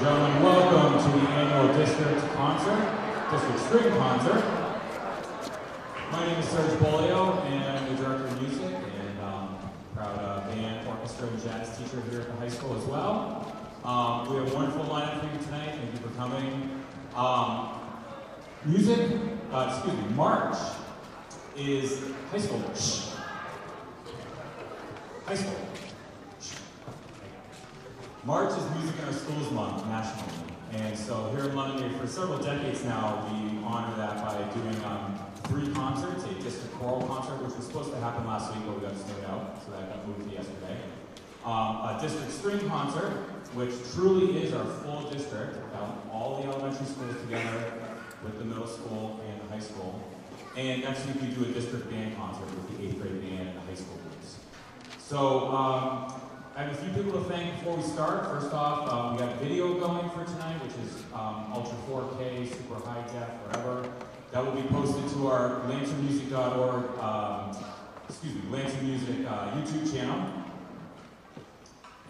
gentlemen, welcome to the annual district concert, district string concert. My name is Serge Beaulieu, and I'm the director of music and um, proud uh, band, orchestra, and jazz teacher here at the high school as well. Um, we have a wonderful lineup for you tonight. Thank you for coming. Um, music, uh, excuse me, March is high school. Shh. High school. March is Music in Our Schools Month nationally. And so here in London, for several decades now, we honor that by doing um, three concerts, a district choral concert, which was supposed to happen last week, but we got snowed out, so that got moved to yesterday. Um, a district string concert, which truly is our full district, um, all the elementary schools together with the middle school and the high school. And next week we do a district band concert with the eighth grade band and the high school groups. So um, I have a few people to thank before we start. First off, um, we got video going for tonight, which is um, Ultra 4K, super high def, whatever. That will be posted to our lancermusic.org, um, excuse me, Lancer Music uh, YouTube channel.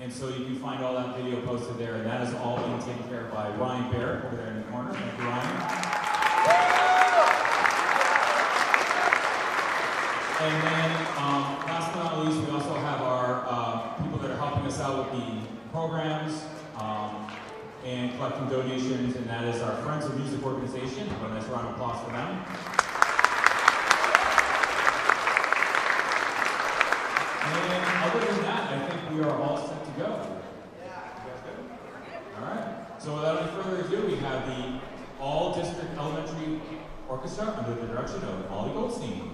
And so you can find all that video posted there, and that is all being taken care of by Ryan Barrett over there in the corner. Thank you, Ryan. And then, um, last but not least, we also out the programs um, and collecting donations, and that is our Friends of Music organization. A nice round of applause for them. And other than that, I think we are all set to go. You guys good? All right. So without any further ado, we have the All District Elementary Orchestra under the direction of Molly Goldstein.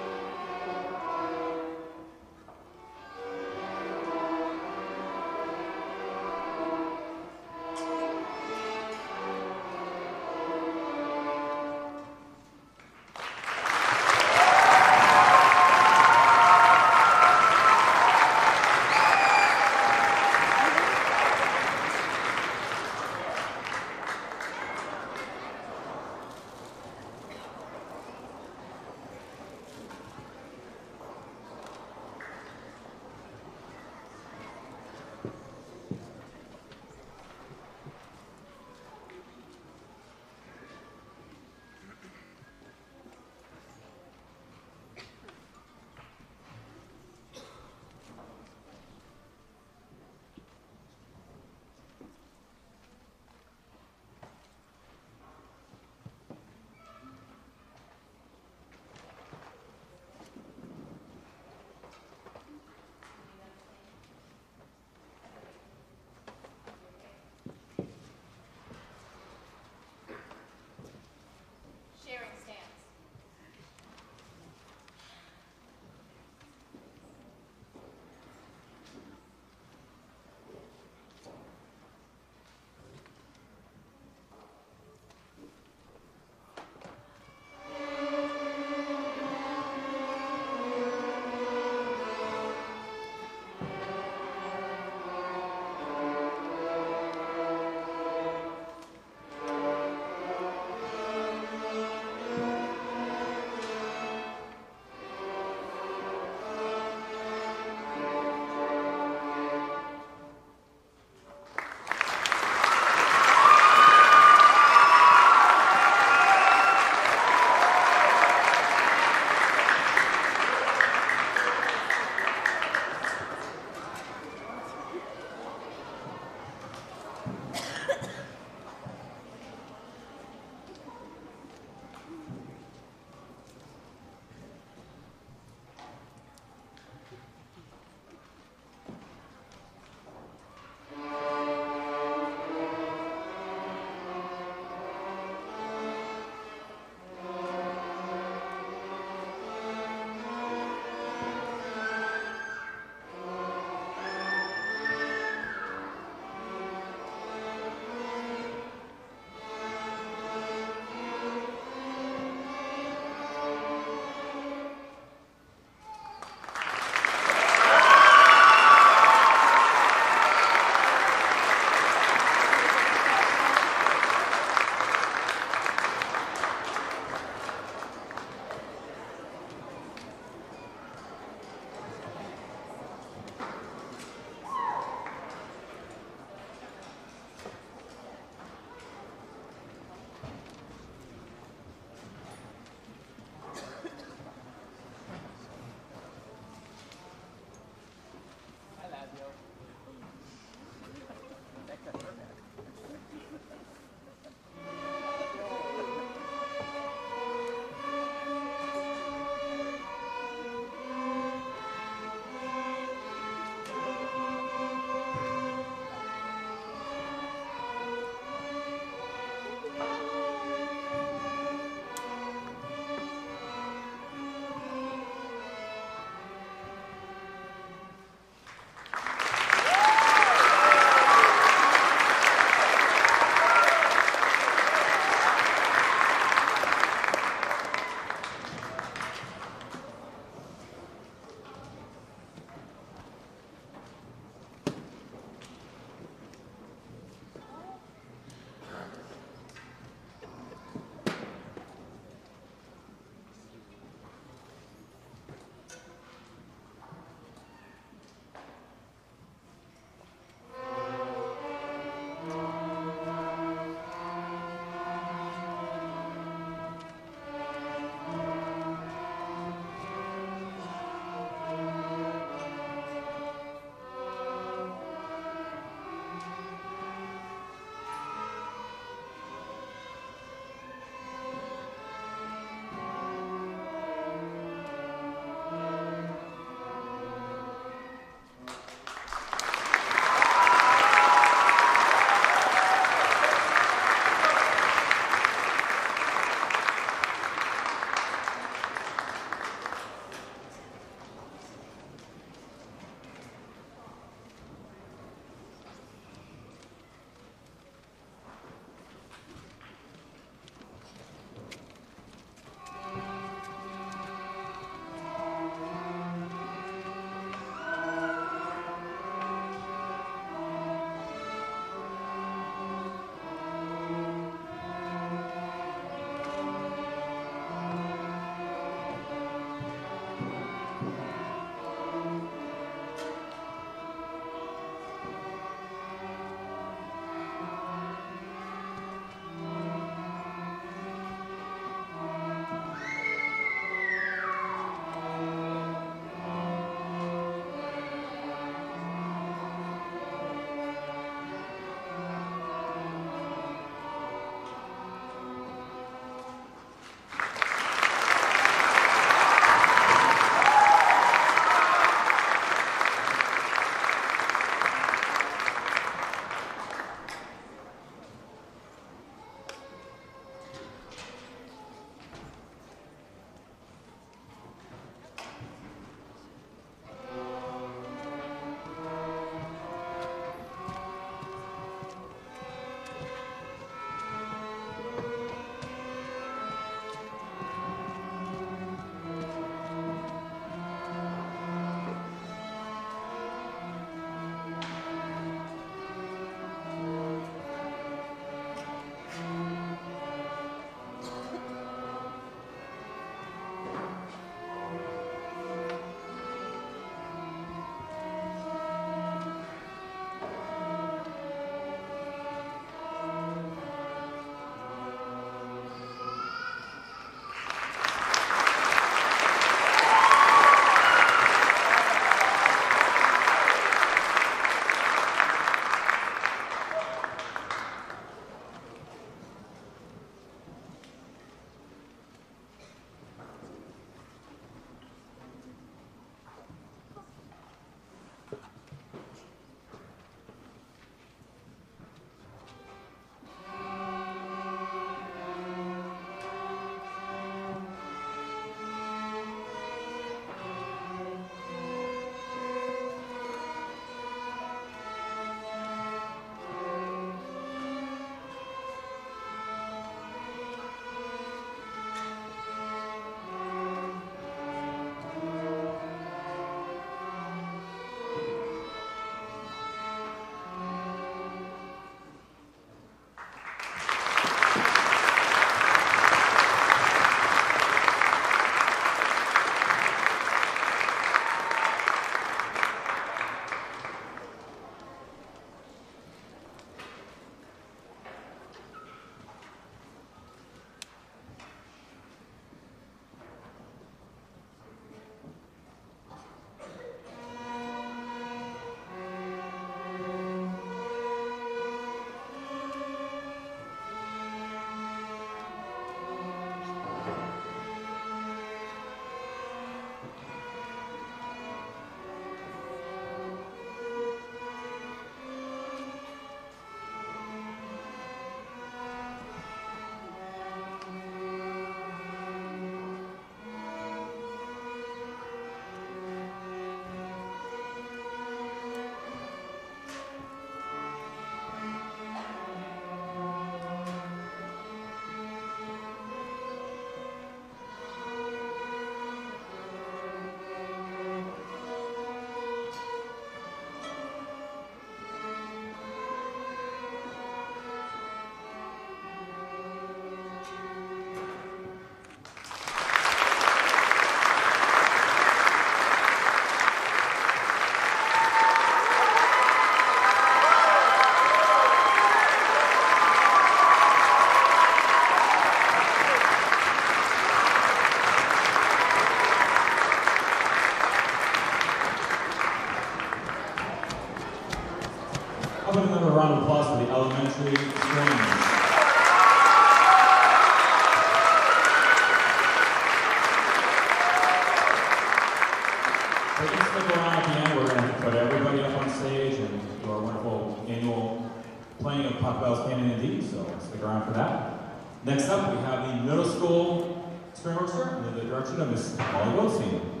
uh, the middle school Springboks under the direction of Ms. Molly Wilson.